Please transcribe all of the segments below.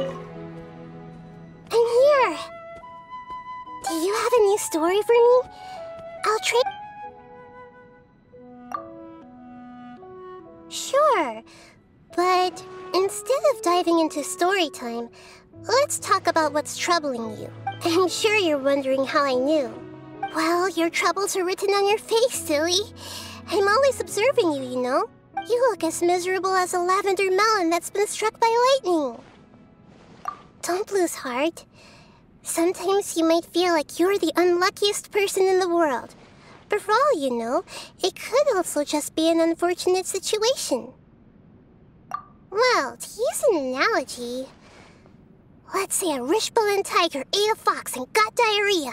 I'm here. Do you have a new story for me? I'll trade. Sure, but instead of diving into story time, let's talk about what's troubling you. I'm sure you're wondering how I knew. Well, your troubles are written on your face, silly. I'm always observing you, you know. You look as miserable as a lavender melon that's been struck by lightning. Don't lose heart. Sometimes you might feel like you're the unluckiest person in the world. But for all you know, it could also just be an unfortunate situation. Well, to use an analogy, let's say a Rishboland tiger ate a fox and got diarrhea.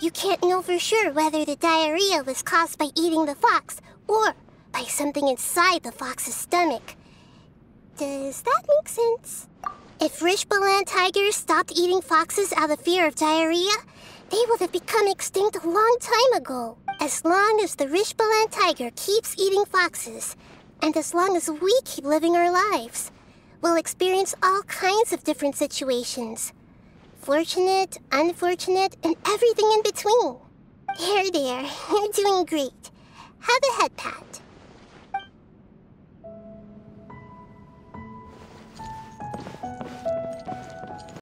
You can't know for sure whether the diarrhea was caused by eating the fox or by something inside the fox's stomach. Does that make sense? If Rishboland tigers stopped eating foxes out of fear of diarrhea, they would have become extinct a long time ago. As long as the Rishboland tiger keeps eating foxes, and as long as we keep living our lives, we'll experience all kinds of different situations. Fortunate, unfortunate, and everything in between. There, there, you're doing great. Have a head pat.